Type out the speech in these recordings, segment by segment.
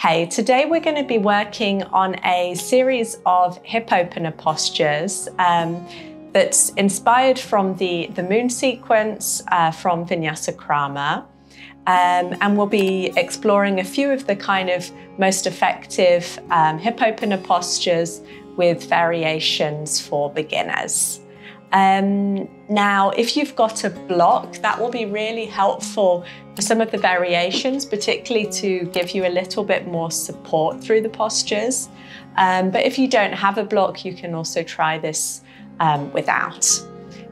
Hey, today we're going to be working on a series of hip opener postures um, that's inspired from the, the moon sequence uh, from Vinyasa Krama. Um, and we'll be exploring a few of the kind of most effective um, hip opener postures with variations for beginners. Um, now, if you've got a block, that will be really helpful for some of the variations, particularly to give you a little bit more support through the postures. Um, but if you don't have a block, you can also try this um, without.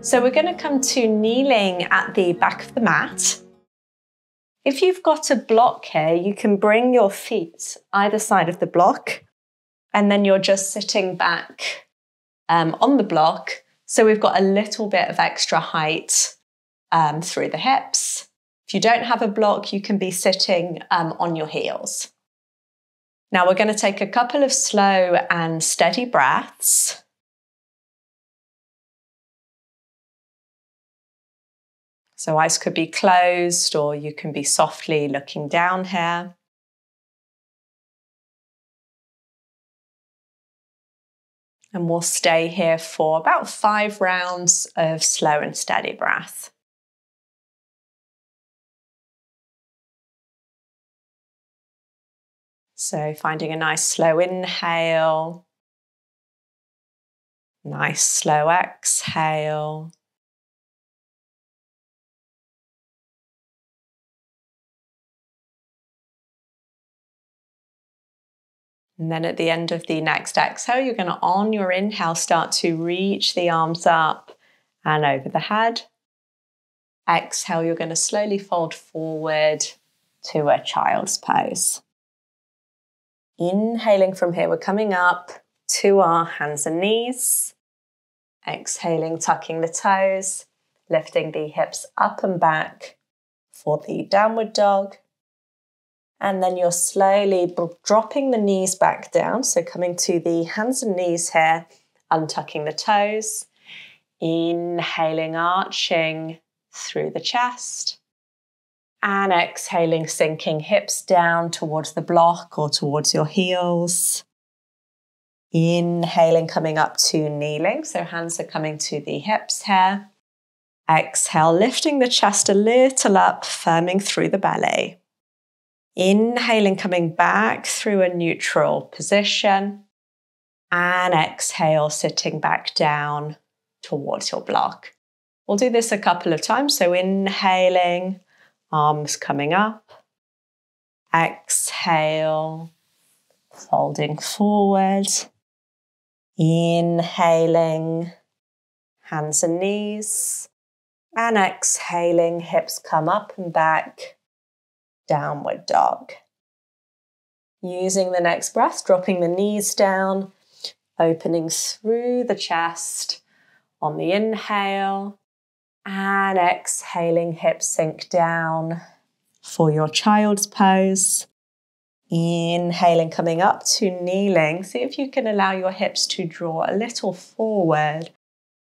So we're going to come to kneeling at the back of the mat. If you've got a block here, you can bring your feet either side of the block, and then you're just sitting back um, on the block so we've got a little bit of extra height um, through the hips. If you don't have a block, you can be sitting um, on your heels. Now we're going to take a couple of slow and steady breaths. So eyes could be closed or you can be softly looking down here. And we'll stay here for about five rounds of slow and steady breath. So, finding a nice slow inhale, nice slow exhale. And then at the end of the next exhale, you're going to, on your inhale, start to reach the arms up and over the head. Exhale, you're going to slowly fold forward to a child's pose. Inhaling from here, we're coming up to our hands and knees. Exhaling, tucking the toes, lifting the hips up and back for the downward dog. And then you're slowly dropping the knees back down. So coming to the hands and knees here, untucking the toes, inhaling, arching through the chest, and exhaling, sinking hips down towards the block or towards your heels. Inhaling, coming up to kneeling. So hands are coming to the hips here. Exhale, lifting the chest a little up, firming through the belly. Inhaling, coming back through a neutral position. And exhale, sitting back down towards your block. We'll do this a couple of times. So inhaling, arms coming up. Exhale, folding forward. Inhaling, hands and knees. And exhaling, hips come up and back downward dog. Using the next breath, dropping the knees down, opening through the chest on the inhale, and exhaling, hips sink down for your child's pose. Inhaling, coming up to kneeling. See if you can allow your hips to draw a little forward.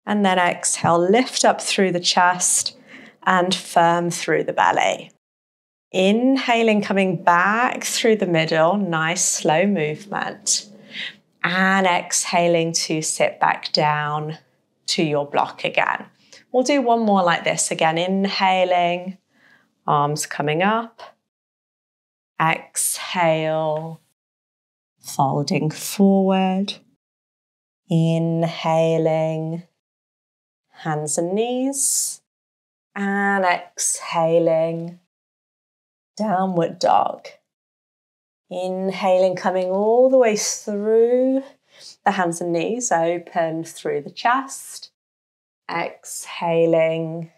And then exhale, lift up through the chest and firm through the belly. Inhaling, coming back through the middle, nice slow movement. And exhaling to sit back down to your block again. We'll do one more like this again. Inhaling, arms coming up. Exhale, folding forward. Inhaling, hands and knees. And exhaling, downward dog. Inhaling, coming all the way through the hands and knees, open through the chest. Exhaling,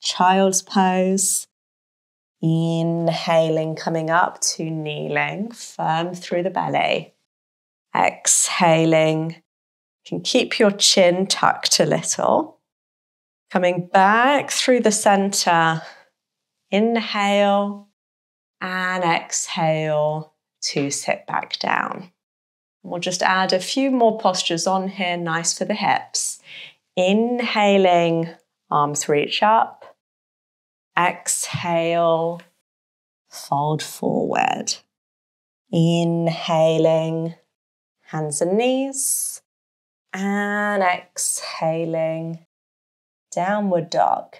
child's pose. Inhaling, coming up to kneeling, firm through the belly. Exhaling, you can keep your chin tucked a little. Coming back through the center Inhale and exhale to sit back down. We'll just add a few more postures on here, nice for the hips. Inhaling, arms reach up. Exhale, fold forward. Inhaling, hands and knees. And exhaling, downward dog.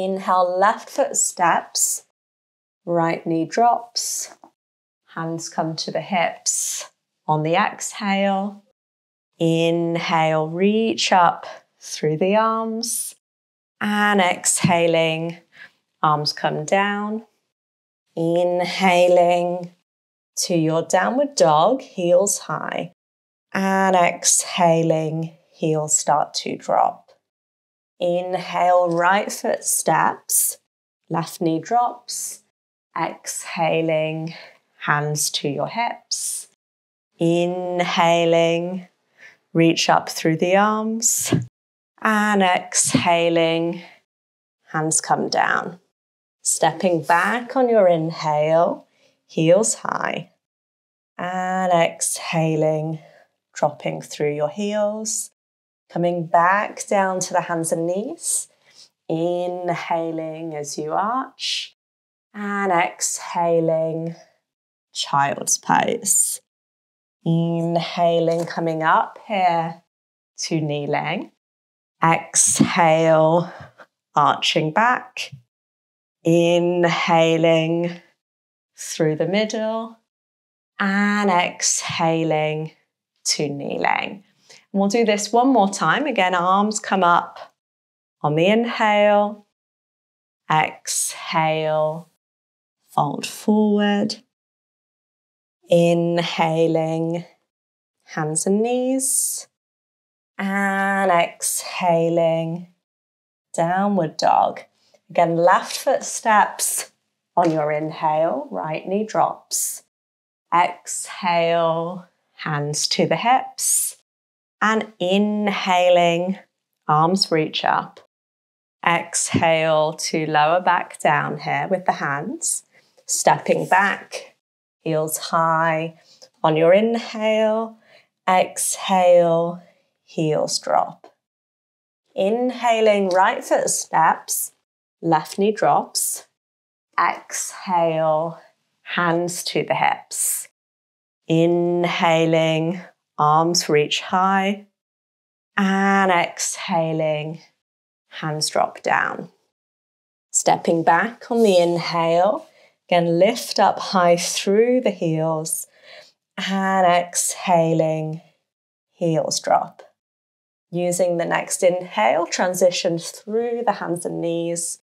Inhale, left foot steps, right knee drops, hands come to the hips. On the exhale, inhale, reach up through the arms, and exhaling, arms come down. Inhaling to your downward dog, heels high, and exhaling, heels start to drop. Inhale, right foot steps, left knee drops. Exhaling, hands to your hips. Inhaling, reach up through the arms. And exhaling, hands come down. Stepping back on your inhale, heels high. And exhaling, dropping through your heels. Coming back down to the hands and knees. Inhaling as you arch. And exhaling, child's pose. Inhaling, coming up here to kneeling. Exhale, arching back. Inhaling through the middle and exhaling to kneeling. And we'll do this one more time. Again, arms come up on the inhale. Exhale, fold forward. Inhaling, hands and knees. And exhaling, downward dog. Again, left foot steps on your inhale, right knee drops. Exhale, hands to the hips. And inhaling, arms reach up. Exhale to lower back down here with the hands. Stepping back, heels high. On your inhale, exhale, heels drop. Inhaling, right foot steps, left knee drops. Exhale, hands to the hips. Inhaling, arms reach high. And exhaling, hands drop down. Stepping back on the inhale, again, lift up high through the heels. And exhaling, heels drop. Using the next inhale, transition through the hands and knees,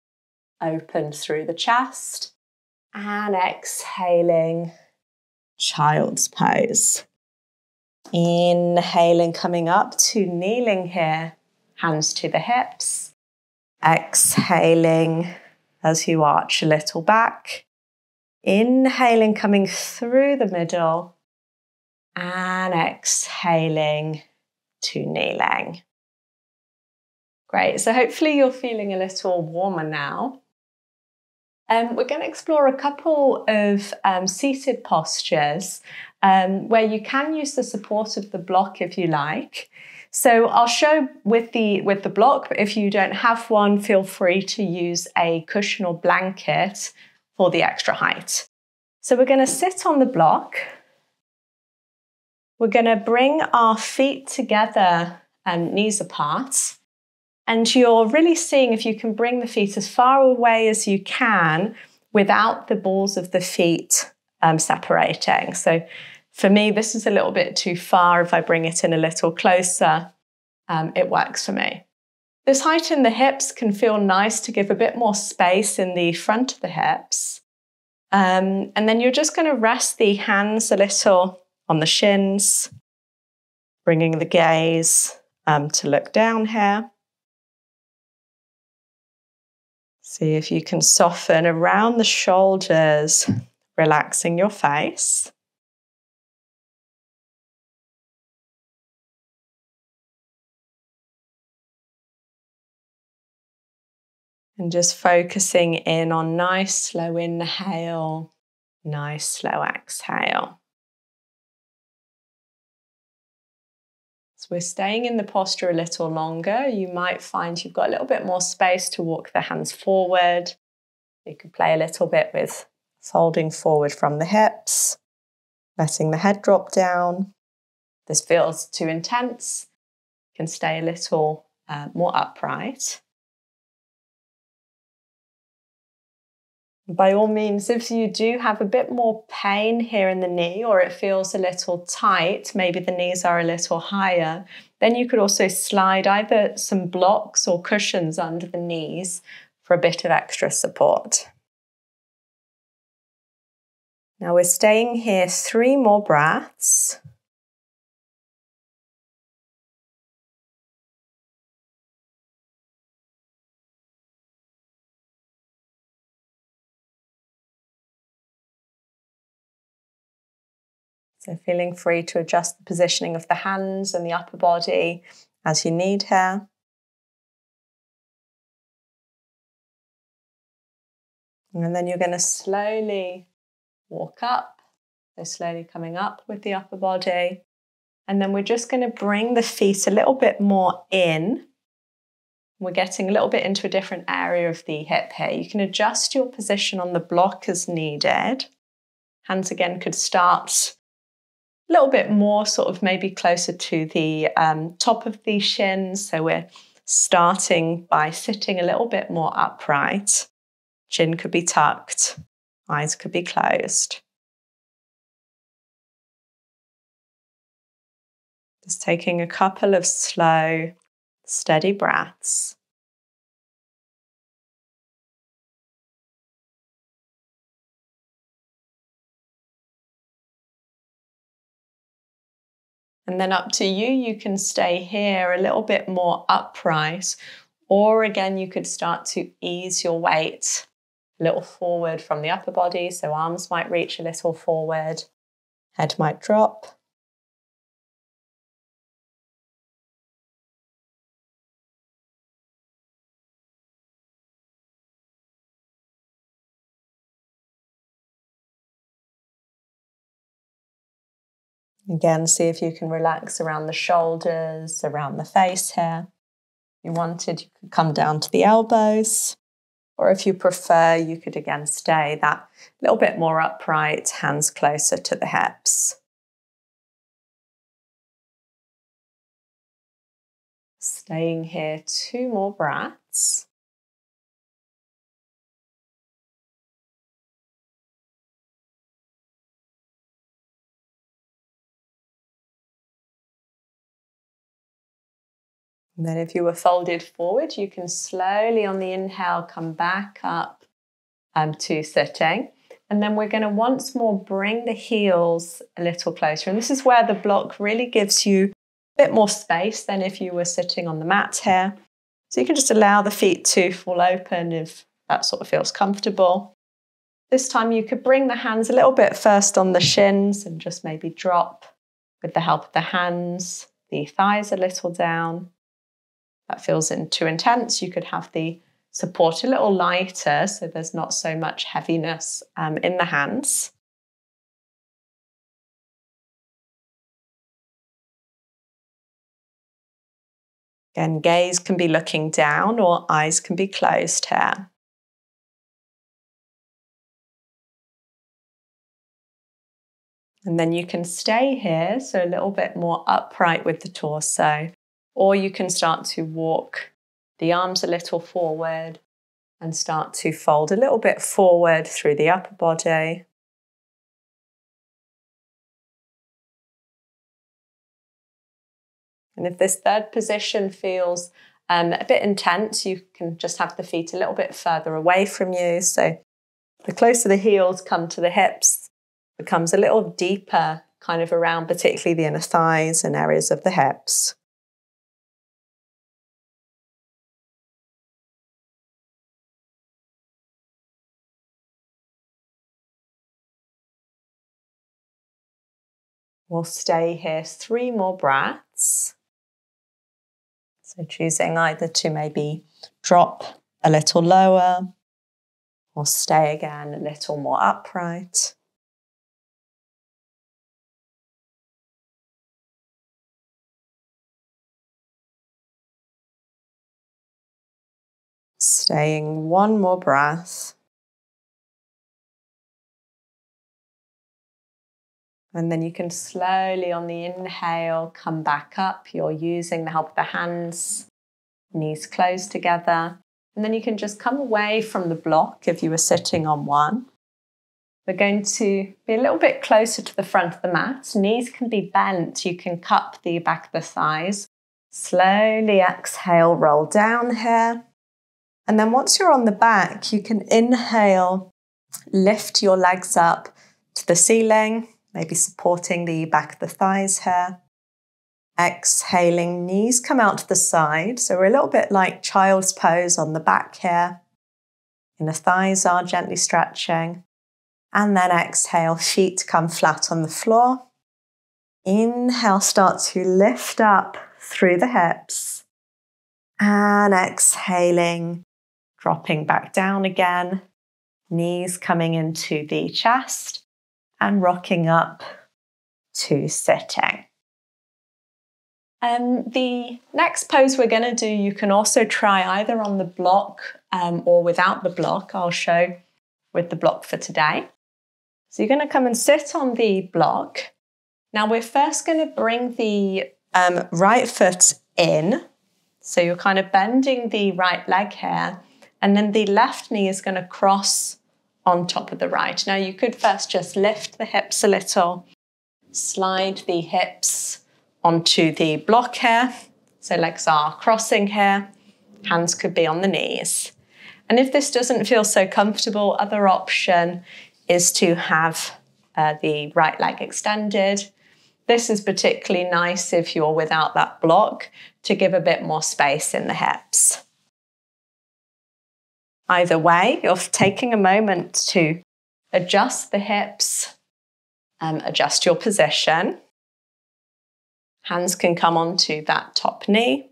open through the chest, and exhaling, child's pose. Inhaling, coming up to kneeling here, hands to the hips. Exhaling as you arch a little back. Inhaling, coming through the middle, and exhaling to kneeling. Great, so hopefully you're feeling a little warmer now. Um, we're going to explore a couple of um, seated postures um, where you can use the support of the block if you like. So I'll show with the with the block, but if you don't have one, feel free to use a cushion or blanket for the extra height. So we're going to sit on the block. We're going to bring our feet together and knees apart. And you're really seeing if you can bring the feet as far away as you can without the balls of the feet um, separating. So for me, this is a little bit too far. If I bring it in a little closer, um, it works for me. This height in the hips can feel nice to give a bit more space in the front of the hips. Um, and then you're just going to rest the hands a little on the shins, bringing the gaze um, to look down here. See if you can soften around the shoulders, relaxing your face. And just focusing in on nice, slow inhale, nice, slow exhale. We're staying in the posture a little longer, you might find you've got a little bit more space to walk the hands forward. You could play a little bit with folding forward from the hips. letting the head drop down. This feels too intense. You can stay a little uh, more upright. By all means, if you do have a bit more pain here in the knee or it feels a little tight, maybe the knees are a little higher, then you could also slide either some blocks or cushions under the knees for a bit of extra support. Now we're staying here three more breaths. So, feeling free to adjust the positioning of the hands and the upper body as you need here. And then you're going to slowly walk up. So, slowly coming up with the upper body. And then we're just going to bring the feet a little bit more in. We're getting a little bit into a different area of the hip here. You can adjust your position on the block as needed. Hands again could start a little bit more, sort of maybe closer to the um, top of the shins. So we're starting by sitting a little bit more upright. Chin could be tucked, eyes could be closed. Just taking a couple of slow, steady breaths. And then up to you, you can stay here a little bit more upright, or again, you could start to ease your weight a little forward from the upper body. So arms might reach a little forward, head might drop. Again, see if you can relax around the shoulders, around the face here. If you wanted, you could come down to the elbows. Or if you prefer, you could again stay that little bit more upright, hands closer to the hips. Staying here two more breaths. And then if you were folded forward, you can slowly on the inhale come back up um, to sitting. And then we're going to once more bring the heels a little closer. And this is where the block really gives you a bit more space than if you were sitting on the mat here. So you can just allow the feet to fall open if that sort of feels comfortable. This time you could bring the hands a little bit first on the shins and just maybe drop with the help of the hands, the thighs a little down that feels in too intense, you could have the support a little lighter so there's not so much heaviness um, in the hands. Again, gaze can be looking down or eyes can be closed here. And then you can stay here, so a little bit more upright with the torso. Or you can start to walk the arms a little forward and start to fold a little bit forward through the upper body. And if this third position feels um, a bit intense, you can just have the feet a little bit further away from you. So the closer the heels come to the hips, becomes a little deeper, kind of around particularly the inner thighs and areas of the hips. We'll stay here three more breaths. So choosing either to maybe drop a little lower or stay again a little more upright. Staying one more breath. And then you can slowly on the inhale come back up. You're using the help of the hands, knees close together. And then you can just come away from the block if you were sitting on one. We're going to be a little bit closer to the front of the mat. Knees can be bent. You can cup the back of the thighs. Slowly exhale, roll down here. And then once you're on the back, you can inhale, lift your legs up to the ceiling, maybe supporting the back of the thighs here. Exhaling, knees come out to the side. So we're a little bit like child's pose on the back here. And the thighs are gently stretching. And then exhale, feet come flat on the floor. Inhale, start to lift up through the hips. And exhaling, dropping back down again. Knees coming into the chest and rocking up to sitting. Um, the next pose we're going to do, you can also try either on the block um, or without the block. I'll show with the block for today. So you're going to come and sit on the block. Now we're first going to bring the um, right foot in. So you're kind of bending the right leg here, and then the left knee is going to cross on top of the right. Now you could first just lift the hips a little, slide the hips onto the block here. So legs are crossing here, hands could be on the knees. And if this doesn't feel so comfortable, other option is to have uh, the right leg extended. This is particularly nice if you're without that block to give a bit more space in the hips. Either way, you're taking a moment to adjust the hips, um, adjust your position. Hands can come onto that top knee.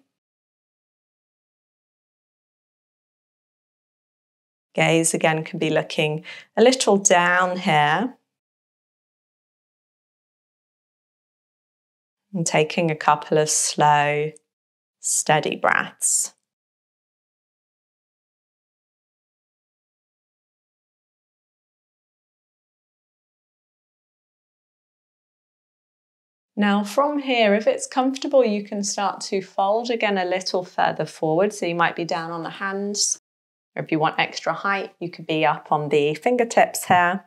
Gaze again can be looking a little down here. And taking a couple of slow, steady breaths. Now from here, if it's comfortable, you can start to fold again a little further forward. So you might be down on the hands, or if you want extra height, you could be up on the fingertips here.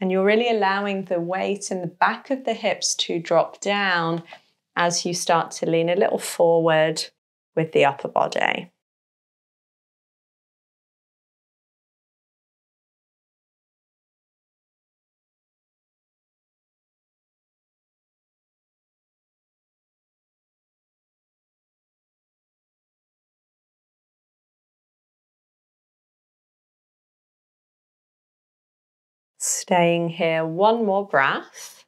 And you're really allowing the weight in the back of the hips to drop down as you start to lean a little forward with the upper body. Staying here, one more breath.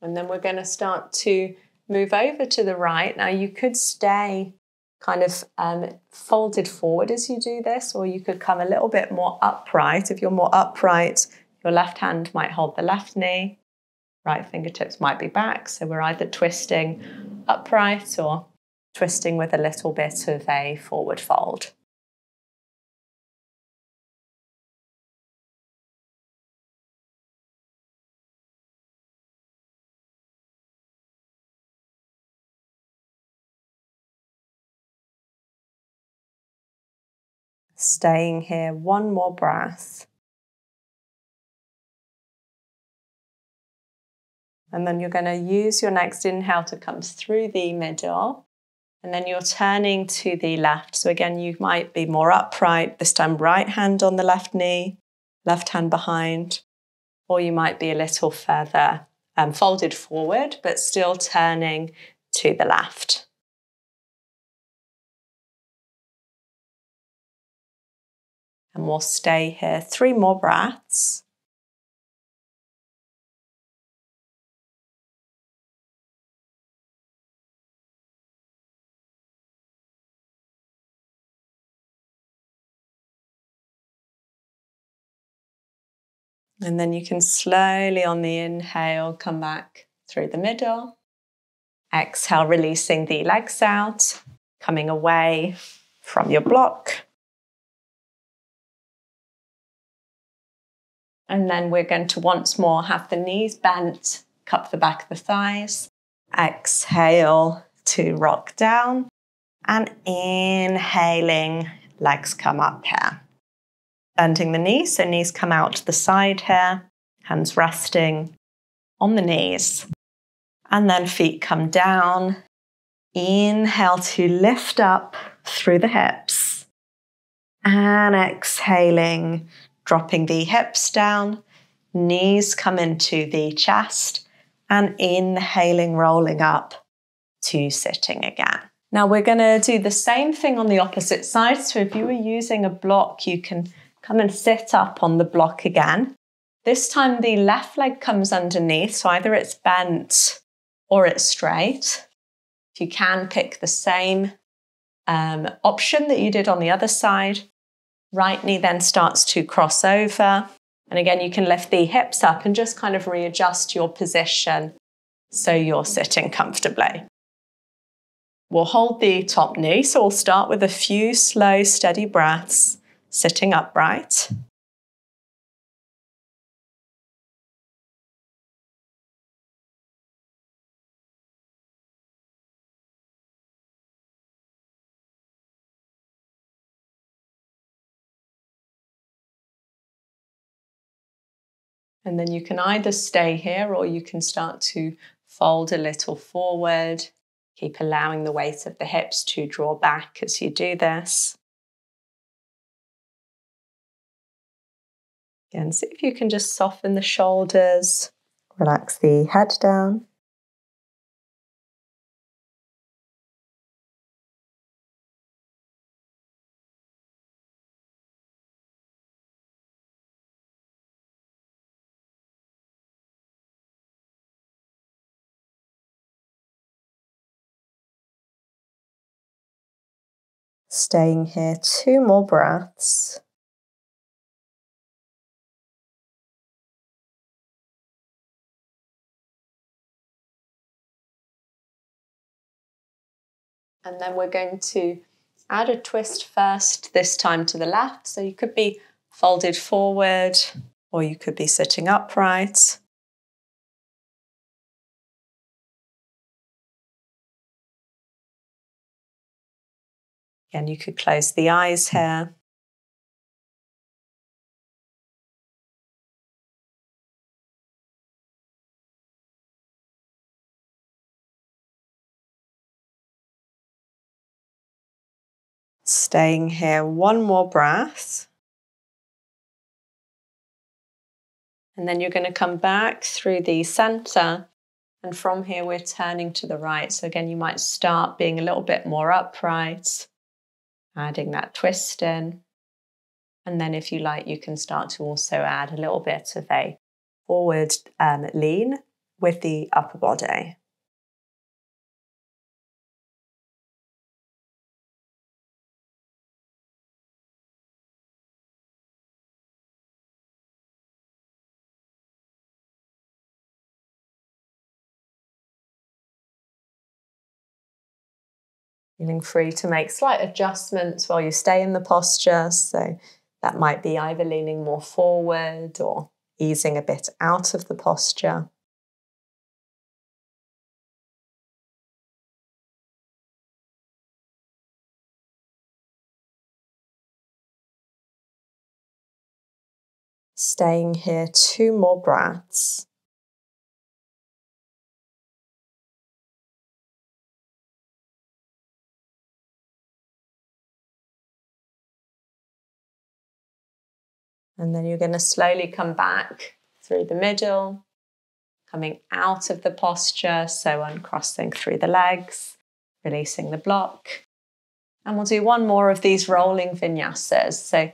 And then we're going to start to move over to the right. Now, you could stay kind of um, folded forward as you do this, or you could come a little bit more upright. If you're more upright, your left hand might hold the left knee, right fingertips might be back. So we're either twisting upright or twisting with a little bit of a forward fold. Staying here, one more breath. And then you're going to use your next inhale to come through the middle. And then you're turning to the left. So again, you might be more upright, this time right hand on the left knee, left hand behind, or you might be a little further um, folded forward, but still turning to the left. And we'll stay here three more breaths. And then you can slowly on the inhale come back through the middle. Exhale, releasing the legs out, coming away from your block. And then we're going to once more have the knees bent, cup the back of the thighs. Exhale to rock down. And inhaling, legs come up here. Bending the knees, so knees come out to the side here, hands resting on the knees. And then feet come down. Inhale to lift up through the hips. And exhaling dropping the hips down, knees come into the chest, and inhaling, rolling up to sitting again. Now we're going to do the same thing on the opposite side. So if you were using a block, you can come and sit up on the block again. This time the left leg comes underneath, so either it's bent or it's straight. If you can pick the same um, option that you did on the other side, Right knee then starts to cross over. And again, you can lift the hips up and just kind of readjust your position so you're sitting comfortably. We'll hold the top knee. So we'll start with a few slow, steady breaths, sitting upright. And then you can either stay here or you can start to fold a little forward. Keep allowing the weight of the hips to draw back as you do this. Again, see if you can just soften the shoulders, relax the head down. Staying here two more breaths. And then we're going to add a twist first, this time to the left. So you could be folded forward or you could be sitting upright. Again, you could close the eyes hmm. here. Staying here, one more breath. And then you're going to come back through the center. And from here, we're turning to the right. So again, you might start being a little bit more upright adding that twist in. And then, if you like, you can start to also add a little bit of a forward um, lean with the upper body. Feeling free to make slight adjustments while you stay in the posture. So that might be either leaning more forward or easing a bit out of the posture. Staying here two more breaths. And then you're going to slowly come back through the middle, coming out of the posture. So uncrossing through the legs, releasing the block. And we'll do one more of these rolling vinyasas. So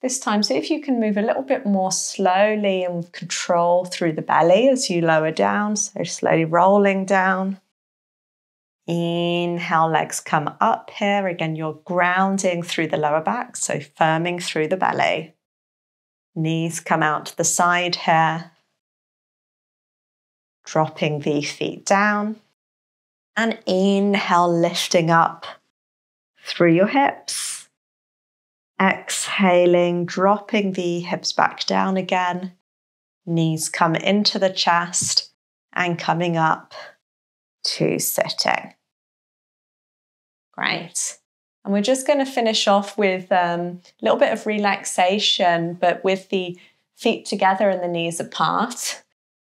this time, see if you can move a little bit more slowly and control through the belly as you lower down. So slowly rolling down. Inhale, legs come up here. Again, you're grounding through the lower back, so firming through the belly. Knees come out to the side here. Dropping the feet down. And inhale, lifting up through your hips. Exhaling, dropping the hips back down again. Knees come into the chest and coming up to sitting. Great. And we're just going to finish off with um, a little bit of relaxation, but with the feet together and the knees apart.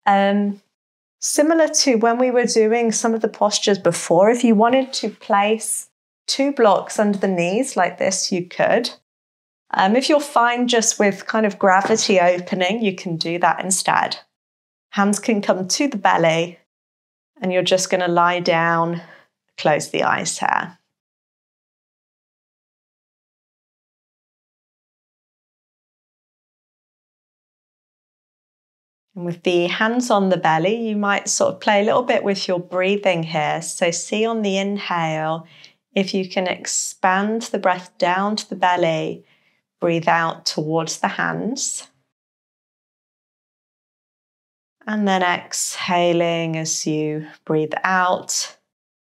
Um, similar to when we were doing some of the postures before, if you wanted to place two blocks under the knees like this, you could. Um, if you're fine just with kind of gravity opening, you can do that instead. Hands can come to the belly, and you're just going to lie down, close the eyes here. And with the hands on the belly, you might sort of play a little bit with your breathing here. So, see on the inhale if you can expand the breath down to the belly, breathe out towards the hands. And then exhaling as you breathe out,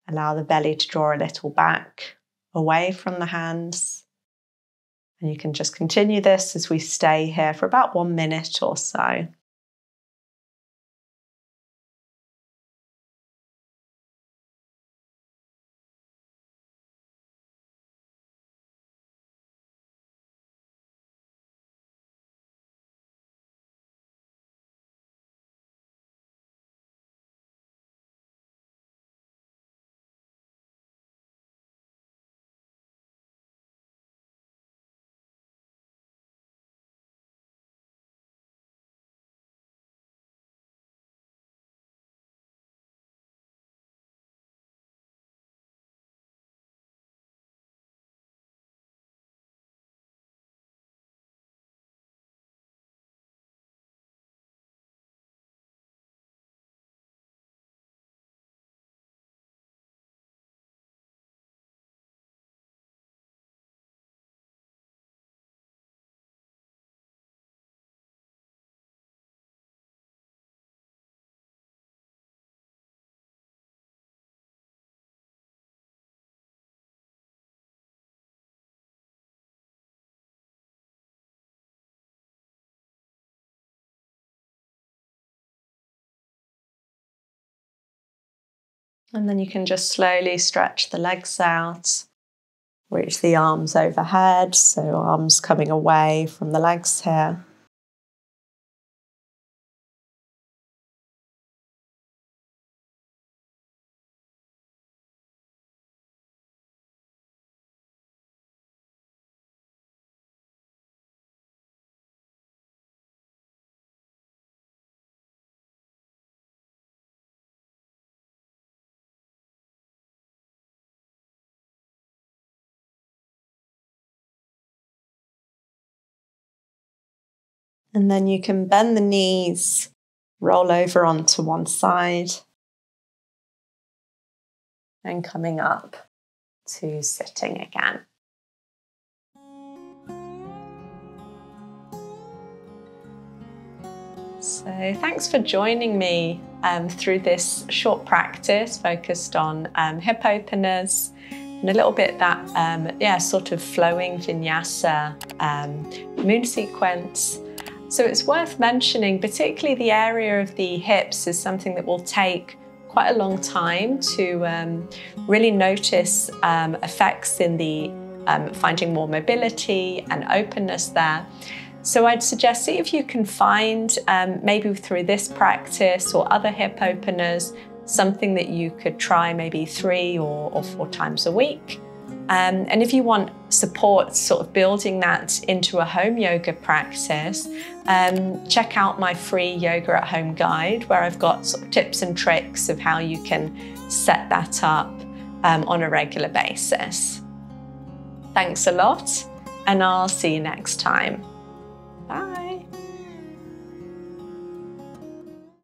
allow the belly to draw a little back away from the hands. And you can just continue this as we stay here for about one minute or so. And then you can just slowly stretch the legs out, reach the arms overhead, so arms coming away from the legs here. And then you can bend the knees, roll over onto one side, and coming up to sitting again. So, thanks for joining me um, through this short practice focused on um, hip openers and a little bit that, um, yeah, sort of flowing vinyasa um, moon sequence so it's worth mentioning, particularly the area of the hips is something that will take quite a long time to um, really notice um, effects in the um, finding more mobility and openness there. So I'd suggest see if you can find um, maybe through this practice or other hip openers something that you could try maybe three or, or four times a week. Um, and if you want support sort of building that into a home yoga practice, um, check out my free yoga at home guide where I've got sort of tips and tricks of how you can set that up um, on a regular basis. Thanks a lot, and I'll see you next time.